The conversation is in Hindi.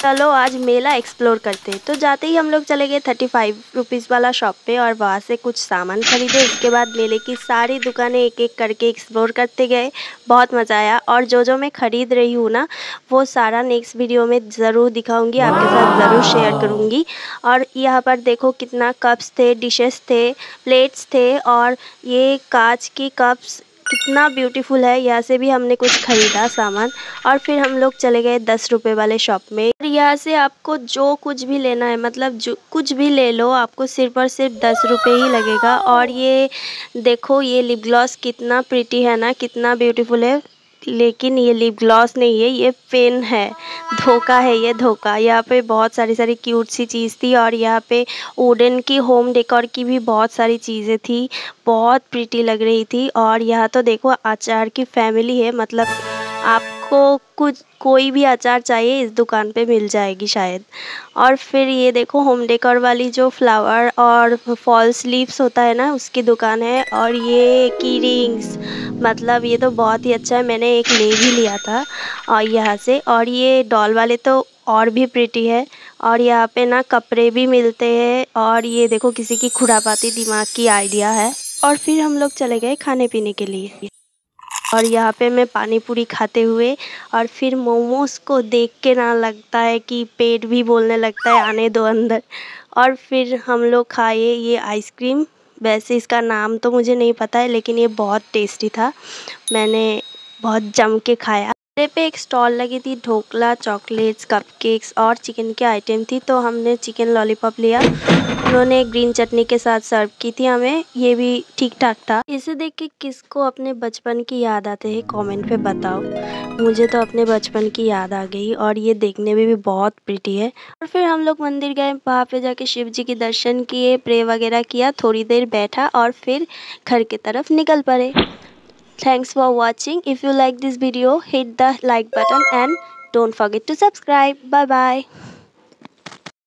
चलो आज मेला एक्सप्लोर करते हैं। तो जाते ही हम लोग चले गए थर्टी फाइव रुपीज़ वाला शॉप पे और वहाँ से कुछ सामान खरीदे। उसके बाद मेले की सारी दुकानें एक एक करके एक्सप्लोर करते गए। बहुत मज़ा आया और जो जो मैं ख़रीद रही हूँ ना, वो सारा नेक्स्ट वीडियो में ज़रूर दिखाऊँगी। आपके साथ ज़रूर शेयर करूँगी। और यहाँ पर देखो कितना कप्स थे डिशेस थे प्लेट्स थे और ये कांच की कप्स कितना ब्यूटीफुल है, यहाँ से भी हमने कुछ ख़रीदा सामान। और फिर हम लोग चले गए दस रुपये वाले शॉप में। और यहाँ से आपको जो कुछ भी लेना है मतलब जो कुछ भी ले लो, आपको सिर्फ़ और सिर्फ़ दस रुपये ही लगेगा। और ये देखो, ये लिप ग्लॉस कितना प्रिटी है ना, कितना ब्यूटीफुल है। लेकिन ये लिप ग्लॉस नहीं है, ये पेन है। धोखा है ये धोखा। यहाँ पे बहुत सारी सारी क्यूट सी चीज़ थी और यहाँ पे वुडन की होम डेकोर की भी बहुत सारी चीज़ें थी। बहुत प्रिटी लग रही थी और यहाँ तो देखो अचार की फैमिली है। मतलब आपको कुछ, कोई भी अचार चाहिए इस दुकान पे मिल जाएगी शायद। और फिर ये देखो होम डेकोर वाली जो फ्लावर और फॉल्स लीव्स होता है ना, उसकी दुकान है और ये की रिंग्स मतलब ये तो बहुत ही अच्छा है। मैंने एक ले भी लिया था और यहाँ से। और ये डॉल वाले तो और भी प्रिटी है। और यहाँ पे ना कपड़े भी मिलते हैं। और ये देखो किसी की खुरापाती दिमाग की आइडिया है। और फिर हम लोग चले गए खाने पीने के लिए। और यहाँ पे मैं पानी पूरी खाते हुए और फिर मोमोज को देख के ना लगता है कि पेट भी बोलने लगता है आने दो अंदर। और फिर हम लोग खाए ये आइसक्रीम वैसे इसका नाम तो मुझे नहीं पता है, लेकिन ये बहुत टेस्टी था। मैंने बहुत जम के खाया। पे एक स्टॉल लगी थी, ढोकला, चॉकलेट्स कपकेक्स और चिकन के आइटम थी तो हमने चिकन लॉलीपॉप लिया। उन्होंने ग्रीन चटनी के साथ सर्व की थी हमें, ये भी ठीक ठाक था। इसे देख के किसको अपने बचपन की याद आते हैं कमेंट पे बताओ। मुझे तो अपने बचपन की याद आ गई और ये देखने में भी बहुत प्रिटी है। और फिर हम लोग मंदिर गए, वहाँ पे जाके शिव जी के दर्शन किए प्रे वगैरह किया, थोड़ी देर बैठा और फिर घर की तरफ़ निकल पड़े। Thanks for watching. If you like this video, hit the like button and don't forget to subscribe. Bye bye.